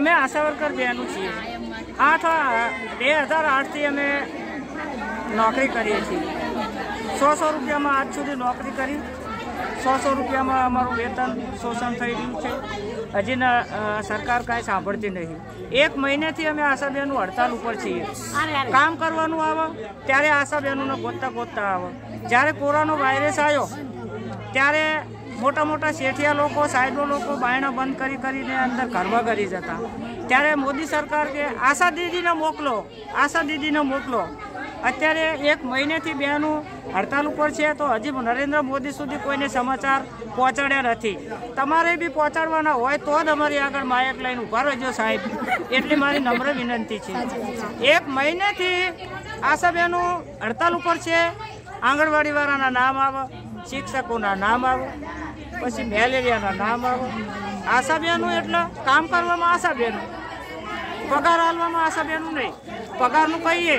અમે આશા વર્કર બહેનો છીએ આઠ બે હજાર આઠથી અમે નોકરી કરીએ છીએ. સો સો રૂપિયામાં આજ સુધી નોકરી કરી. સો સો રૂપિયામાં અમારું વેતન શોષણ થઈ રહ્યું છે. હજી ન- અ, સરકાર કાંઈ સાંભળતી નહીં. એક મહિનેથી અમે આશાબેનનું હડતાલ ઉપર છીએ. કામ કરવાનું આવે ત્યારે આશાબેનોને ગોતતા ગોતતા આવે. જ્યારે કોરોના વાયરસ આવ્યો ત્યારે મોટા મોટા શેઠિયા લોકો સાહેબો લોકો બાયણા બંધ કરી કરીને અંદર ઘરમાં કરી જતા. ત્યારે મોદી સરકાર કે, આશા દીદીને મોકલો, આશા દીદીને મોકલો. અત્યારે એક મહિનેથી બેનું હડતાલ ઉપર છે તો હજી નરેન્દ્ર મોદી સુધી કોઈને સમાચાર પહોંચાડ્યા નથી. તમારે બી પહોંચાડવાના હોય તો જ અમારી આગળ માયક લઈને ઊભા રહેજો સાહેબ. એટલી મારી નમ્ર વિનંતી છે. એક મહિનેથી આશાબેનું હડતાલ ઉપર છે. આંગણવાડીવાળાના નામ આવે, શિક્ષકોના નામ આવે. પછી મેલેરિયાના નામ આવે. આશાબેનું એટલે કામ કરવામાં આશાબેનું પગાર હાલવામાં આશાબેનું નહીં. પગારનું કહીએ,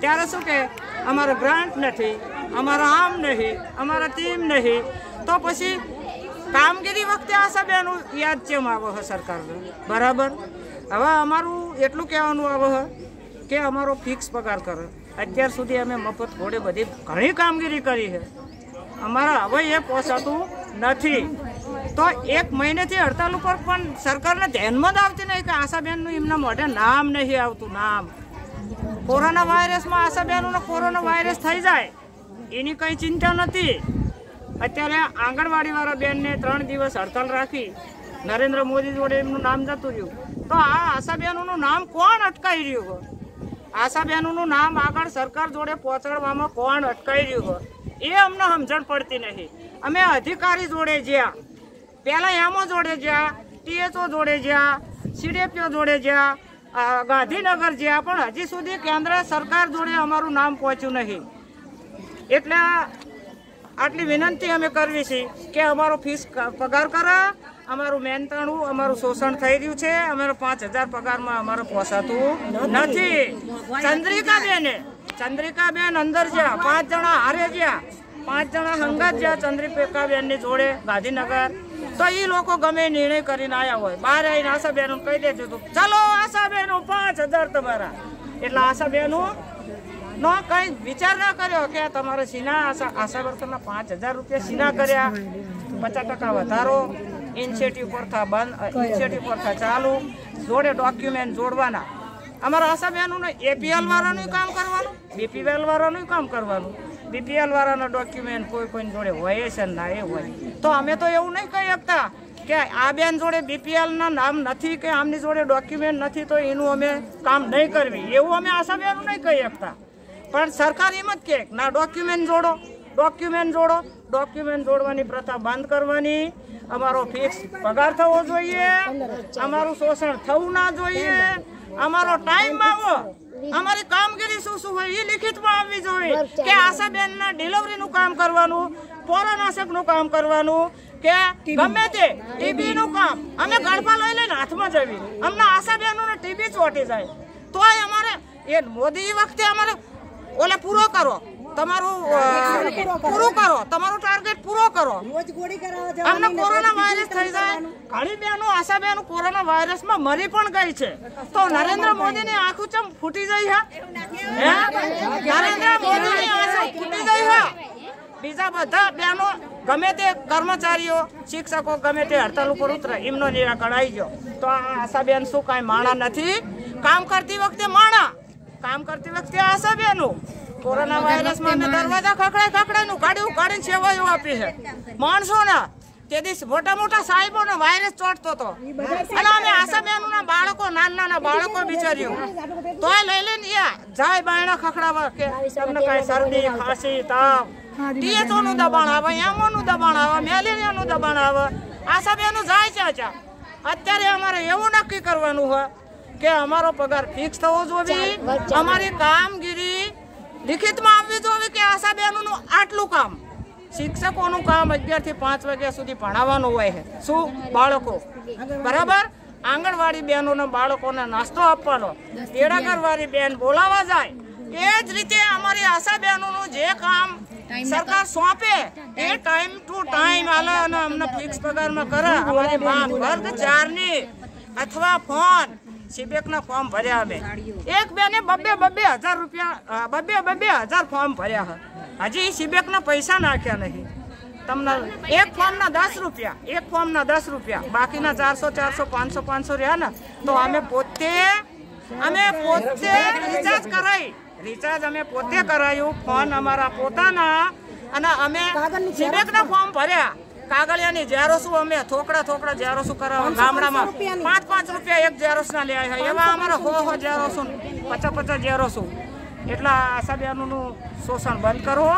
ત્યારે શું કે, અમારો ગ્રાન્ટ નથી, અમારા આમ નહીં, અમારા ટીમ નહીં. તો પછી કામગીરી વખતે આશાબેનું યાદ ચેમ આવે છે સરકારને? બરાબર? હવે અમારું એટલું કહેવાનું આવે છે કે અમારો ફિક્સ પગાર કરે. અત્યાર સુધી અમે મફત ઘોડે બધી ઘણી કામગીરી કરી છે અમારા હવે એ પોસાતું નથી. તો એક મહિનેથી હડતાલ ઉપર પણ સરકારને ધ્યાનમાં જ આવતી નહીં કે આશાબેનનું એમના મોઢે નામ નહીં આવતું, નામ. કોરોના વાયરસમાં આશાબેનનો કોરોના વાયરસ થઈ જાય, એની કંઈ ચિંતા નથી. અત્યારે આંગણવાડીવાળા બેનને ત્રણ દિવસ હડતાલ રાખી નરેન્દ્ર મોદી જોડે એમનું નામ જતું રહ્યું. તો આ આશાબેનોનું નામ કોણ અટકાઈ રહ્યું આશાબેનોનું નામ આગળ સરકાર જોડે પહોંચાડવામાં કોણ અટકાઈ રહ્યું એ અમને સમજણ પડતી નહીં. અમે અધિકારી જોડે જ્યાં. પહેલાં એમઓ જોડે જ્યાં, ટીએચઓ જોડે જ્યાં, સીડીપીઓ જોડે જ્યાં ગાંધીનગર જ્યાં, પણ હજી સુધી કેન્દ્ર સરકાર જોડે અમારું નામ પહોંચ્યું નહીં. એટલે આટલી વિનંતી અમે કરવી છે કે અમારો ફીસ પગાર કરે, અમારું મહેનતાણું અમારું શોષણ થઈ રહ્યું છે, અમારો પાંચ હજાર પગારમાં અમારે પોસાતું નથી. ચંદ્રિકાબેને, ચંદ્રિકાબેન અંદર જ્યાં, પાંચ જણા હારે જ્યાં પાંચ જણા હંગાત જ્યાં ચંદ્રિકાબેનની જોડે ગાંધીનગર, તો એ લોકો ગમે નિર્ણય કરીને આવ્યા હોય. બહાર આવીને આશાબેન કહી દેજો તું, ચાલો ચલો આશાબેનો પાંચ હજાર તમારા. એટલે આશાબેનો નો કઈ વિચાર ના કર્યો કે તમારે સીના આશા આશા વર્કરના પાંચ હજાર રૂપિયા સીના કર્યા. પચાસ ટકા વધારો. ઇન્સેટિવ પર થા બંધ ઇન્સેટિવ પર થા ચાલુ. જોડે ડોક્યુમેન્ટ જોડવાના. અમારા આશાબેનનું એપીએલ વાળાનું કામ કરવાનું બીપીએલ વાળાનું કામ કરવાનું. બીપીએલ વાળાના ડોક્યુમેન્ટ કોઈ કોઈની જોડે હોય છે ને ના એ હોય. તો અમે તો એવું નહીં કહી શકતા કે આ બેન જોડે બીપીએલ ના નામ નથી કે આમની જોડે ડોક્યુમેન્ટ નથી તો એનું અમે કામ નહીં કરવી. એવું અમે આશાબેનનું નહીં કહી શકતા. પણ સરકાર એમ જ કે, ના ડોક્યુમેન્ટ જોડો ડોક્યુમેન્ટ જોડો ડોક્યુમેન્ટ જોડવાની પ્રથા બંધ કરવાની. અમારો ફિક્સ પગાર થવો જોઈએ. અમારું શોષણ થવું ના જોઈએ. અમારો ટાઈમ આવો. અમારી કામગીરી શું શું હોય એ લિખિતમાં આવવી જોઈએ. કે આશાબેનના ડિલિવરીનું કામ કરવાનું પોરાનાશકનું કામ કરવાનું કે ગમે તે ટીબીનું કામ. અમે ગળફા લઈ લઈને હાથમાં જવી અમને આશાબેનોને ટીબી ચોટી જાય. તોય અમારે એ મોદી વખતે અમારે ઓલે પૂરો કરો. તમારું પૂરું કરો. તમારું ટાર્ગેટ પૂરો કરો. અમને કોરોના વાયરસ થઈ જાય. ઘણી બહેનો આશા બહેનો કોરોના વાયરસમાં મરી પણ ગઈ છે. તો નરેન્દ્ર મોદીની આંખું ચમ ફૂટી જઈ હે? નરેન્દ્ર મોદીની આંખું ફૂટી જઈ હા? બીજા બધા બહેનો ગમે તે કર્મચારીઓ શિક્ષકો ગમે તે હડતાલ ઉપર ઉતરે એમનો નિરાકરણ આવી ગયો. તો આ આશાબેન શું કાંઈ માણા નથી? કામ કરતી વખતે માણા. કામ કરતી વખતે આશાબેનું કોરોના વાયરસમાં દરવાજા ખખડાય ખખડાયનું કાઢ્યું કાઢીને સેવાઓ આપી છે. માણસોના દિવસ મોટા મોટા સાહેબોને વાયરસ ચોટતો હતો. અને અમે આશાબેનના બાળકો નાના નાના બાળકો બિચાર્યું તોય લઈ લઈને યા જાય બાયણા ખખડાવા કે તમને કાંઈ શરદી ખાંસી તાવ. ટીએચઓ નું દબાણ આવે એમઓ નું દબાણ આવે મેલેરિયા નું દબાણ આવે. આશાબેનું જાય અચ્છા અત્યારે અમારે એવું નક્કી કરવાનું હોય કે અમારો પગાર ફિક્સ થવો જોઈએ. અમારી કામગીરી લિખિતમાં આવવી જોઈએ કે આશા બહેનોનું આટલું કામ. શિક્ષકોનું કામ અગિયારથી પાંચ વાગ્યા સુધી ભણાવવાનું હોય છે. શું? બાળકો. બરાબર? આંગણવાડી બહેનોને બાળકોને નાસ્તો આપવાનો. તેડાગરવાળી બેન બોલાવા જાય. એ જ રીતે અમારી આશા બહેનોનું જે કામ સરકાર સોંપે એ ટાઈમ ટુ ટાઈમ આલે અને અમને ફિક્સ પગારમાં કરે. અમારી માંગ વર્ગ ચારની. અથવા ફોન. સીબેકના ફોર્મ ભર્યા અમે એક બેને બબ્બે બબ્બે હજાર રૂપિયા બબે બબ્બે હજાર ફોર્મ ભર્યા હજી સીબેકના પૈસા નાખ્યા નહીં. તમને એક ફોર્મના દસ રૂપિયા એક ફોર્મના દસ રૂપિયા. બાકીના ચારસો ચારસો પાંચસો પાંચસો રહ્યા ને તો અમે પોતે અમે પોતે રિચાર્જ કરાવી રિચાર્જ અમે પોતે કરાયું ફોન અમારા પોતાના અને અમે સીબેકના ફોર્મ ભર્યા. કાગળિયાની ઝેરોસું અમે થોકડા થોકડા ઝેરોસું કરાવવા ગામડામાં પાંચ પાંચ રૂપિયા એક ઝેરોસના લે આવ્યા. એવા અમારા હો હો ઝેરોસું પચાસ પચાસ ઝેરોસું એટલા આશાબેનનું શોષણ બંધ કરવો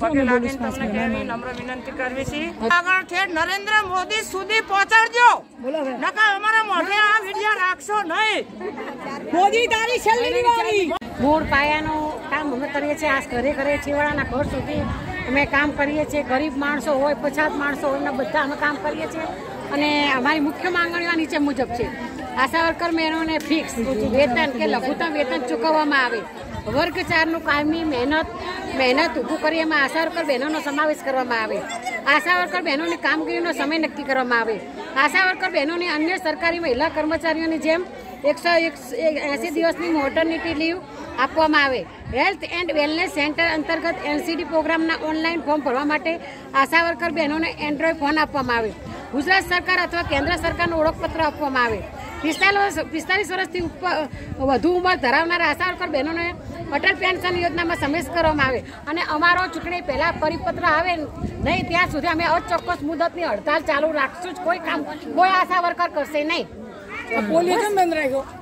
પગે લાગીને તમને કહેવી નમ્ર વિનંતી કરવી છે. આગળ ઠેઠ નરેન્દ્ર મોદી સુધી પહોંચાડજો. નકા અમારા મોઢે આ વિડિયા રાખશો નહીં. મોદી તારી છેલ્લી મૂળ પાયાનું કામ અમે કરીએ છીએ. આ ઘરે ઘરે છેવાડાના ઘર સુધી અમે કામ કરીએ છીએ, ગરીબ માણસો હોય, પછાત માણસો હોય, એમના બધા અમે કામ કરીએ છીએ. અને અમારી મુખ્ય માંગણીઓ નીચે મુજબ છે. આશા વર્કર બહેનોને ફિક્સ વેતન કે લઘુત્તમ વેતન ચૂકવવામાં આવે. વર્ગ ચારનું કાયમી મહેનત મહેનત ઊભું કરી એમાં આશા વર્કર બહેનોનો સમાવેશ કરવામાં આવે. આશા વર્કર બહેનોની કામગીરીનો સમય નક્કી કરવામાં આવે. આશા વર્કર બહેનોની અન્ય સરકારી મહિલા કર્મચારીઓની જેમ એકસો એંસી દિવસની મોટર્નિટી લીવ આપવામાં આવે. હેલ્થ એન્ડ વેલનેસ સેન્ટર અંતર્ગત એનસીડી પ્રોગ્રામના ઓનલાઈન ફોર્મ ભરવા માટે આશા વર્કર બહેનોને એન્ડ્રોઈડ ફોન આપવામાં આવે. ગુજરાત સરકાર અથવા કેન્દ્ર સરકારનું ઓળખપત્ર આપવામાં આવે. પિસ્તાલીસ પિસ્તાલીસ વર્ષથી ઉપર વધુ ઉંમર ધરાવનારા આશા વર્કર બહેનોને અટલ પેન્શન યોજનામાં સમાવેશ કરવામાં આવે અને અમારો ચૂંટણી પહેલાં પરિપત્ર આવે નહીં ત્યાં સુધી અમે અચોક્કસ મુદતની હડતાલ ચાલુ રાખશું જ. કોઈ કામ કોઈ આશા વર્કર કરશે નહીં. પોલીસ બંધ રાખ્યો.